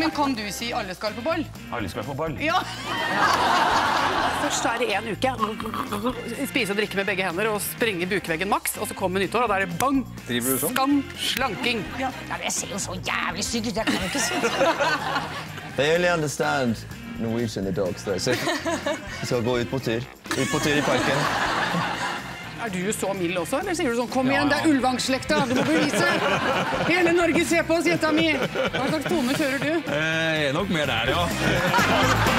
Hvordan kan du si 'alle skal på ball'? Alle skal på ball. Ja. Først er det en uke. Spise og drikke med begge hender og sprenge bukveggen maks. Og så kommer nyttår, og da er det bang! Driver du sånn? Skam, slanking. Ja, men jeg ser jo så jævlig stygg ut. Jeg kan jo ikke si det. They only understand Norwegian, the dogs, though. Så vi skal gå ut på tur. Ut på tur i parken. Er du så mild også, eller sier du sånn 'kom igjen, det er Ulvang-slekta, du må bevise'? Hele Norge ser på oss, jenta mi! Hva slags tone kjører du? Eh, Jeg er nok mer der, ja.